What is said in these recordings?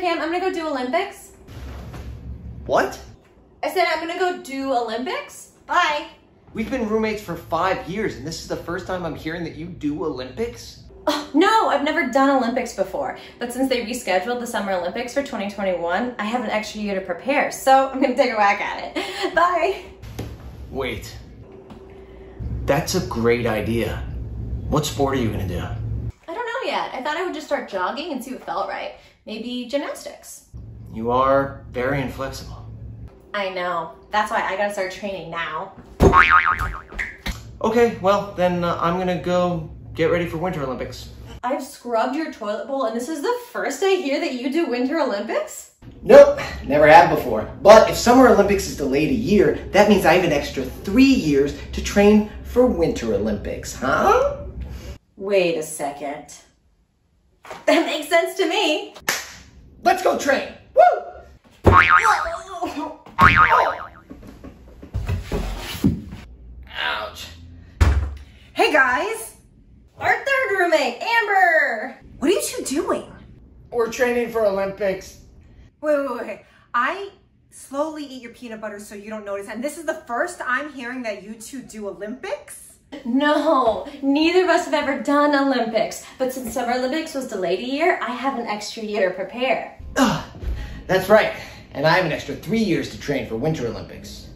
Cam. I'm gonna go do Olympics. What? I said I'm gonna go do Olympics. Bye. We've been roommates for five years, and this is the first time I'm hearing that you do Olympics? Oh, no, I've never done Olympics before. But since they rescheduled the Summer Olympics for 2021, I have an extra year to prepare. So I'm gonna take a whack at it. Bye. Wait. That's a great idea. What sport are you gonna do? I yet. I thought I would just start jogging and see what felt right. Maybe gymnastics. You are very inflexible. I know. That's why I gotta start training now. Okay, well, then uh, I'm gonna go get ready for Winter Olympics. I've scrubbed your toilet bowl and this is the first I hear that you do Winter Olympics? Nope, never have before. But if Summer Olympics is delayed a year, that means I have an extra three years to train for Winter Olympics, huh? Wait a second. That makes sense to me. Let's go train! Woo! Ouch. Hey guys, Our third roommate, Amber. what are you two doing? We're training for Olympics. Wait, wait, wait, wait. I slowly eat your peanut butter so you don't notice, and this is the first I'm hearing that you two do Olympics? No, neither of us have ever done Olympics. But since Summer Olympics was delayed a year, I have an extra year to prepare. Ugh, that's right. And I have an extra three years to train for Winter Olympics.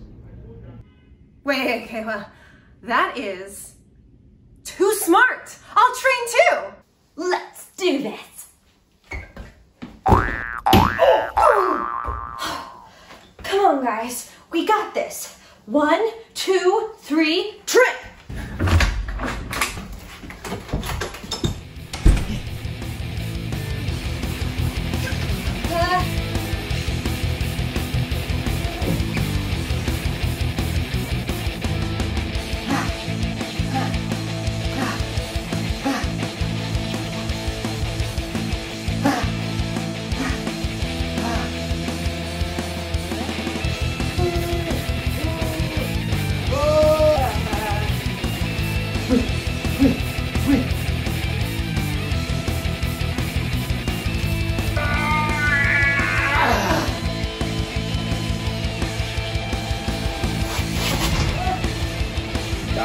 Wait, okay, well, that is too smart. I'll train too. Let's do this. Come on, guys. We got this. One, two, three, trip.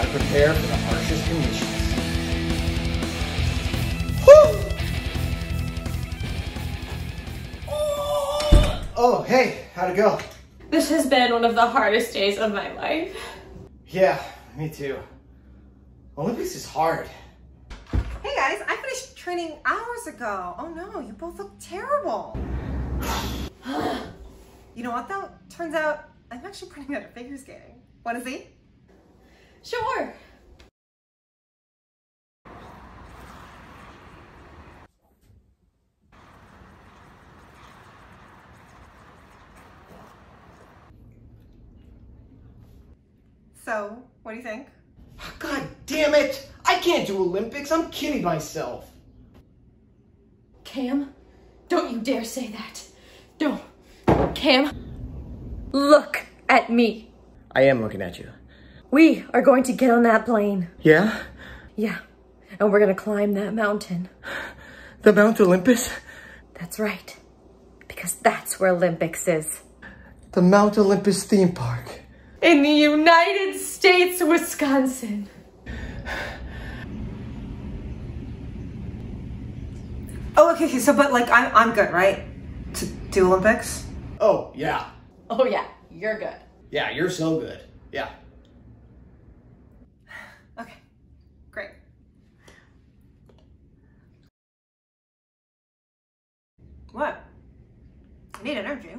Gotta prepare for the harshest conditions. Oh, hey, how'd it go? This has been one of the hardest days of my life. Yeah, me too. Olympics is hard. Hey guys, I finished training hours ago. Oh no, you both look terrible. you know what though? Turns out I'm actually pretty good at figure skating. Want to see? Sure. So, what do you think? God damn it! I can't do Olympics. I'm kidding myself. Cam, don't you dare say that. Don't. Cam, look at me. I am looking at you. We are going to get on that plane. Yeah? Yeah, and we're gonna climb that mountain. The Mount Olympus? That's right. Because that's where Olympics is. The Mount Olympus theme park. In the United States, Wisconsin. Oh, okay, okay. So, but like, I'm I'm good, right? To do Olympics. Oh, yeah. Oh, yeah, you're good. Yeah, you're so good. Yeah. What? I need energy.